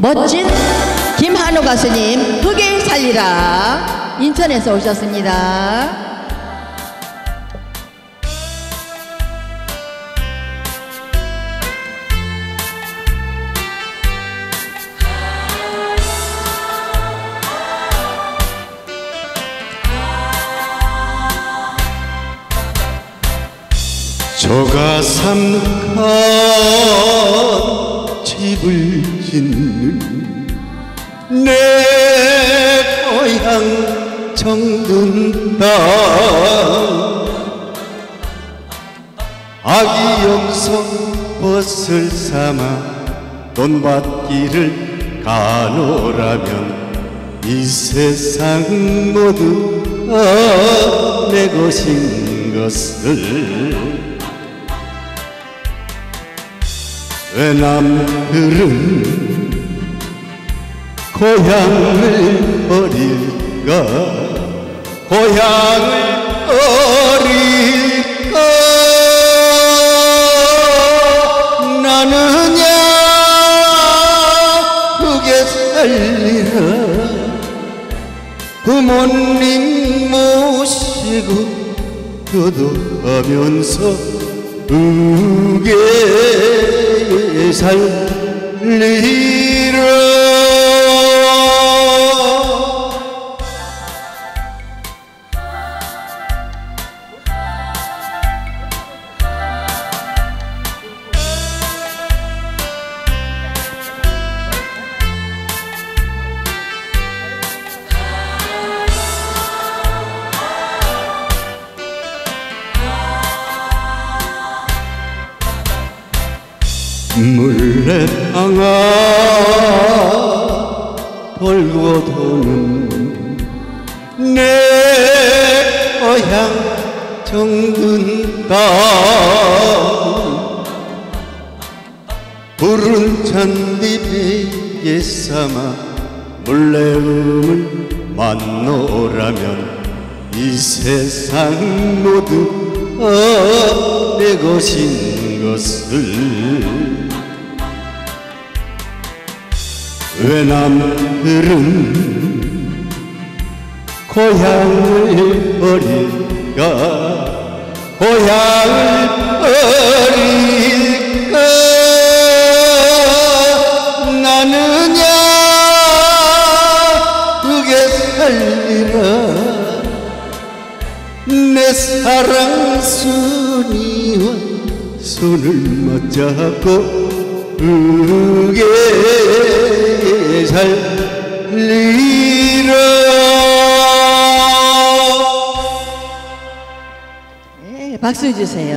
멋진 김한우 가수님 흑일 살리라 인천에서 오셨습니다. 조가 삼간 집을 짓는 내 고향 정든 땅 아기 염소 벗을 삼아 돈 받기를 가노라면 이 세상 모두 아, 내 것인 것을 왜 남들은 고향을 버릴까? 고향을 버릴까? 나는야 그게 살리라. 부모님 모시고 효도하면서 그게 살리라 물레방아 돌고 도는 내 고향 정든 땅 푸른 잔디 베개 삼아 물레음을 만노라면 이 세상 모두 어, 내 것인 것을 왜 남들은 고향을 버릴까? 고향을 버릴까? 나는야 그게 살리라? 내 사랑 순이와 손을 맞잡고 그게 살리라 네, 박수 주세요.